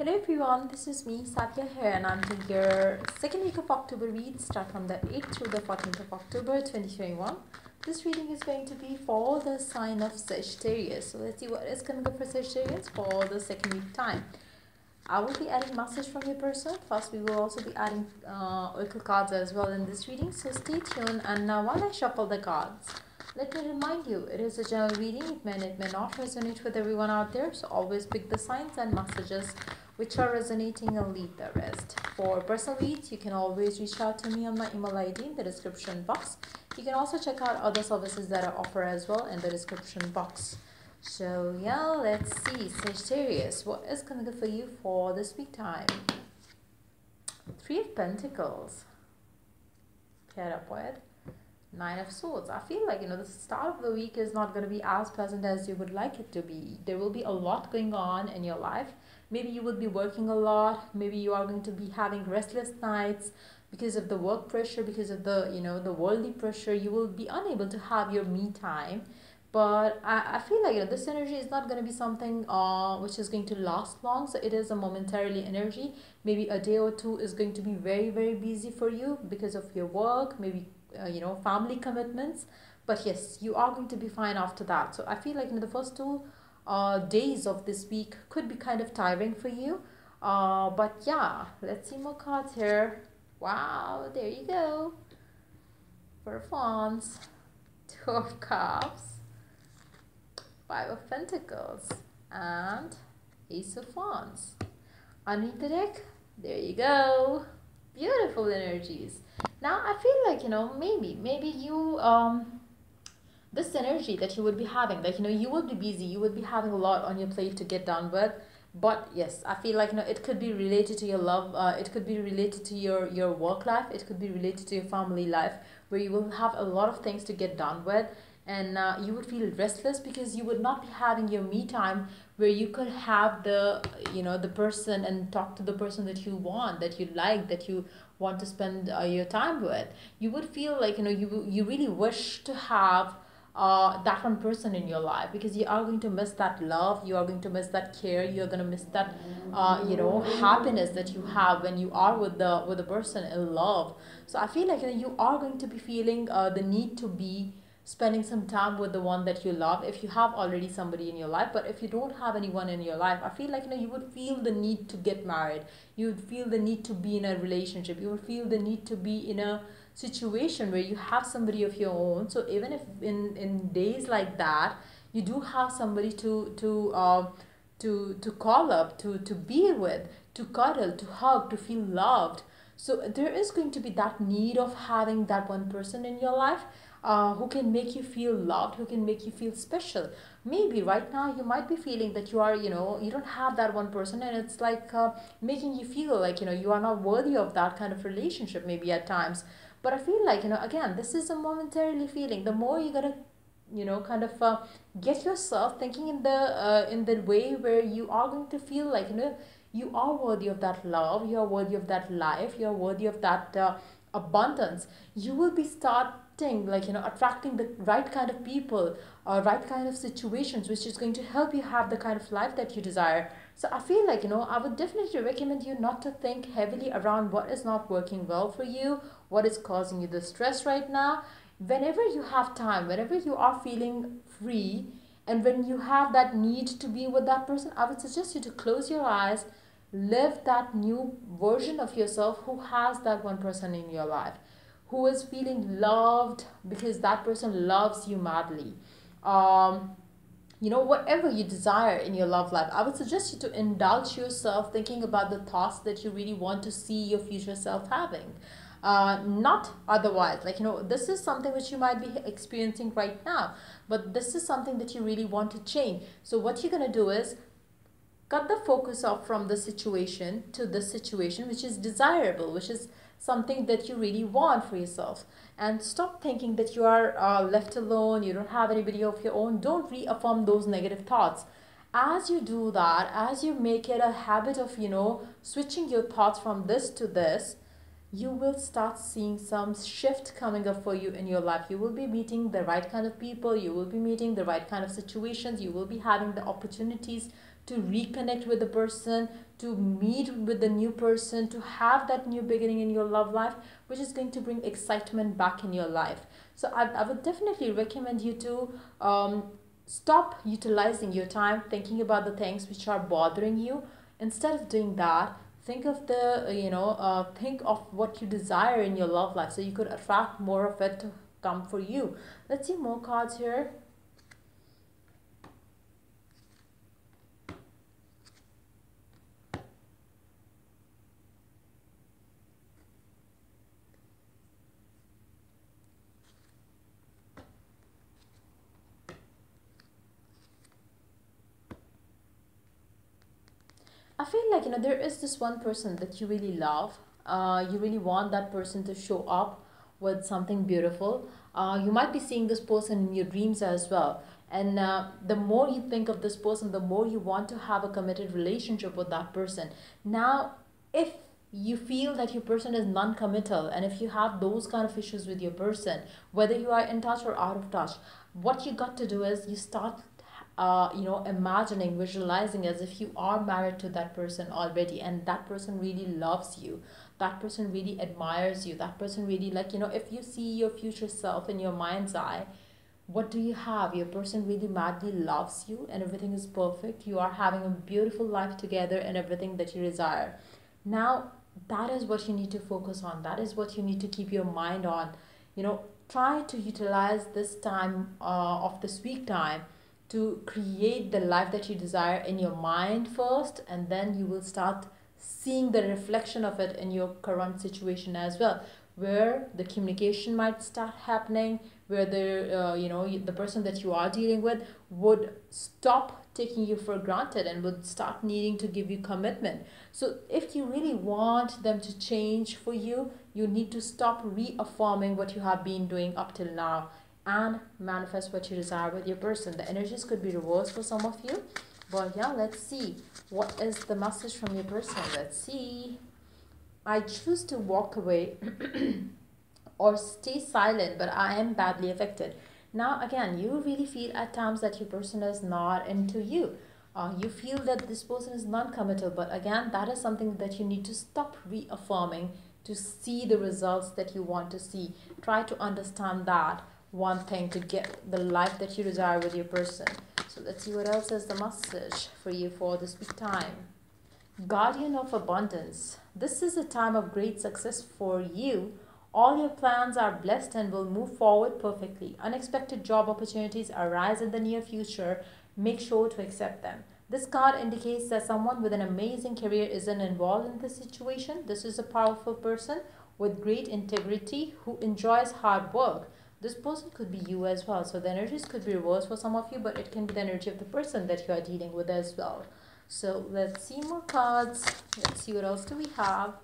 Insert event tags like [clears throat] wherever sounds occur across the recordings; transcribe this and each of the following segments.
Hello everyone, this is me Sadia here and I'm doing your second week of October read start from the 8th through the 14th of October 2021. This reading is going to be for the sign of Sagittarius. So let's see what is coming up for Sagittarius for the second week time. I will be adding message from your person. First, we will also be adding uh, oracle cards as well in this reading. So stay tuned and now while I shuffle the cards, let me remind you, it is a general reading. It may, it may not resonate with everyone out there. So always pick the signs and messages which are resonating and lead the rest. For personal reads, you can always reach out to me on my email ID in the description box. You can also check out other services that I offer as well in the description box. So yeah, let's see. Sagittarius, what is going to go for you for this week time? Three of Pentacles. Paired up with Nine of Swords. I feel like, you know, the start of the week is not going to be as pleasant as you would like it to be. There will be a lot going on in your life. Maybe you will be working a lot. Maybe you are going to be having restless nights because of the work pressure because of the you know the worldly pressure. You will be unable to have your me time. But I, I feel like you know, this energy is not going to be something uh, which is going to last long. So it is a momentarily energy. Maybe a day or two is going to be very very busy for you because of your work. Maybe uh, you know family commitments but yes you are going to be fine after that so i feel like in the first two uh, days of this week could be kind of tiring for you. Uh, but yeah, let's see more cards here. Wow, there you go. Four of Wands, [laughs] Two of Cups, Five of Pentacles, and Ace of Wands. Underneath the deck, there you go. Beautiful energies. Now I feel like, you know, maybe, maybe you um this energy that you would be having like you know you would be busy you would be having a lot on your plate to get done with but yes i feel like you know it could be related to your love uh, it could be related to your your work life it could be related to your family life where you will have a lot of things to get done with and uh, you would feel restless because you would not be having your me time where you could have the you know the person and talk to the person that you want that you like that you want to spend uh, your time with. You would feel like you know you you really wish to have uh, that one person in your life because you are going to miss that love you are going to miss that care you're going to miss that uh, you know happiness that you have when you are with the with the person in love. So i feel like you, know, you are going to be feeling uh, the need to be spending some time with the one that you love if you have already somebody in your life but if you don't have anyone in your life i feel like you know you would feel the need to get married. You would feel the need to be in a relationship. You would feel the need to be in a situation where you have somebody of your own. So even if in in days like that you do have somebody to to uh, to to call up to to be with to cuddle to hug to feel loved. So there is going to be that need of having that one person in your life uh, who can make you feel loved who can make you feel special. Maybe right now you might be feeling that you are you know you don't have that one person and it's like uh, making you feel like you know you are not worthy of that kind of relationship maybe at times. But i feel like you know again this is a momentarily feeling. The more you're gonna you know kind of uh, get yourself thinking in the uh, in the way where you are going to feel like you know you are worthy of that love you are worthy of that life you are worthy of that uh, abundance you will be starting like you know attracting the right kind of people or right kind of situations which is going to help you have the kind of life that you desire. So i feel like you know i would definitely recommend you not to think heavily around what is not working well for you what is causing you the stress right now. Whenever you have time whenever you are feeling free and when you have that need to be with that person i would suggest you to close your eyes live that new version of yourself who has that one person in your life who is feeling loved because that person loves you madly. Um, you know whatever you desire in your love life i would suggest you to indulge yourself thinking about the thoughts that you really want to see your future self having. Uh, not otherwise. Like you know this is something which you might be experiencing right now but this is something that you really want to change. So what you're going to do is cut the focus off from the situation to the situation which is desirable which is something that you really want for yourself. And stop thinking that you are uh, left alone you don't have anybody of your own. Don't reaffirm those negative thoughts. As you do that as you make it a habit of you know switching your thoughts from this to this you will start seeing some shift coming up for you in your life. You will be meeting the right kind of people, you will be meeting the right kind of situations, you will be having the opportunities to reconnect with the person, to meet with the new person, to have that new beginning in your love life, which is going to bring excitement back in your life. So I, I would definitely recommend you to um, stop utilizing your time thinking about the things which are bothering you. Instead of doing that, think of the you know uh, think of what you desire in your love life so you could attract more of it to come for you let's see more cards here I feel like you know there is this one person that you really love. Uh, you really want that person to show up with something beautiful. Uh, you might be seeing this person in your dreams as well. And uh, the more you think of this person, the more you want to have a committed relationship with that person. Now, if you feel that your person is non-committal and if you have those kind of issues with your person whether you are in touch or out of touch what you got to do is you start uh, you know imagining visualizing as if you are married to that person already and that person really loves you. That person really admires you. That person really like you know if you see your future self in your mind's eye what do you have? Your person really madly loves you and everything is perfect. You are having a beautiful life together and everything that you desire. Now that is what you need to focus on. That is what you need to keep your mind on. You know try to utilize this time uh, of this week time to create the life that you desire in your mind first and then you will start seeing the reflection of it in your current situation as well. Where the communication might start happening where the uh, you know the person that you are dealing with would stop taking you for granted and would start needing to give you commitment. So if you really want them to change for you you need to stop reaffirming what you have been doing up till now and manifest what you desire with your person. The energies could be reversed for some of you. But yeah, let's see. What is the message from your person? Let's see. I choose to walk away [clears throat] or stay silent, but I am badly affected. Now, again, you really feel at times that your person is not into you. Uh, you feel that this person is non-committal, but again, that is something that you need to stop reaffirming to see the results that you want to see. Try to understand that one thing to get the life that you desire with your person. So let's see what else is the message for you for this big time. Guardian of abundance. This is a time of great success for you. All your plans are blessed and will move forward perfectly. Unexpected job opportunities arise in the near future. Make sure to accept them. This card indicates that someone with an amazing career isn't involved in this situation. This is a powerful person with great integrity who enjoys hard work this person could be you as well. So the energies could be reversed for some of you but it can be the energy of the person that you are dealing with as well. So let's see more cards. Let's see what else do we have.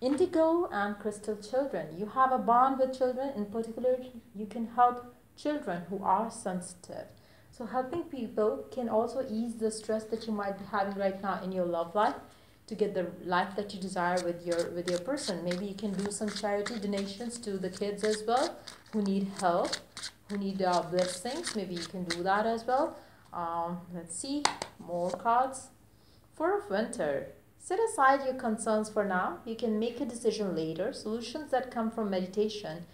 Indigo and crystal children. You have a bond with children. In particular you can help children who are sensitive. So helping people can also ease the stress that you might be having right now in your love life to get the life that you desire with your with your person. Maybe you can do some charity donations to the kids as well who need help who need uh, blessings maybe you can do that as well. Um, let's see more cards. Four of winter. Set aside your concerns for now. You can make a decision later. Solutions that come from meditation.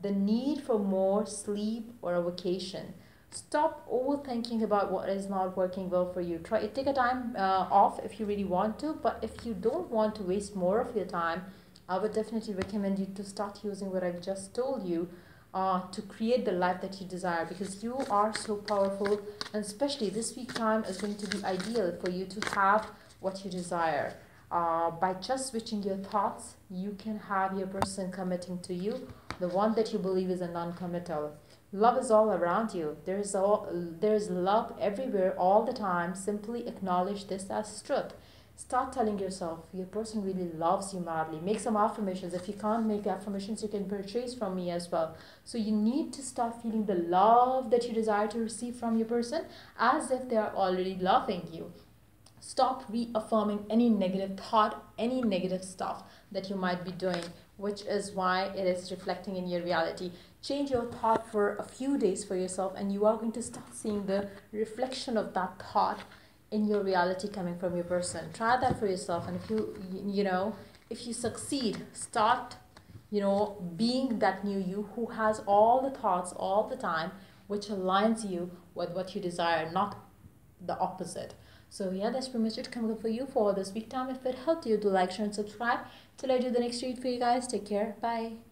The need for more sleep or a vacation. Stop overthinking about what is not working well for you. Try take a time uh, off if you really want to but if you don't want to waste more of your time i would definitely recommend you to start using what i've just told you uh, to create the life that you desire because you are so powerful and especially this week time is going to be ideal for you to have what you desire uh, by just switching your thoughts you can have your person committing to you the one that you believe is a non-committal Love is all around you. There is all there is love everywhere all the time. Simply acknowledge this as truth. Start telling yourself your person really loves you madly. Make some affirmations. If you can't make affirmations, you can purchase from me as well. So you need to start feeling the love that you desire to receive from your person as if they are already loving you. Stop reaffirming any negative thought, any negative stuff that you might be doing, which is why it is reflecting in your reality change your thought for a few days for yourself and you are going to start seeing the reflection of that thought in your reality coming from your person. Try that for yourself and if you you know if you succeed start you know being that new you who has all the thoughts all the time which aligns you with what you desire not the opposite. So yeah that's pretty much it coming up for you for this week. Time if it helped you. Do like share and subscribe. Till i do the next read for you guys. Take care. Bye